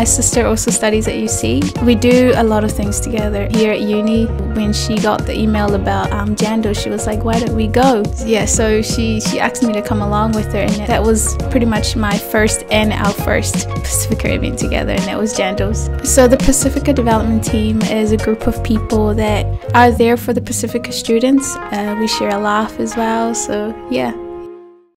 My sister also studies at UC. We do a lot of things together here at uni. When she got the email about um, Jandals, she was like, why don't we go? Yeah, so she, she asked me to come along with her and that was pretty much my first and our first Pasifika event together and that was Jandals. So the Pasifika Development Team is a group of people that are there for the Pasifika students. Uh, we share a laugh as well, so yeah.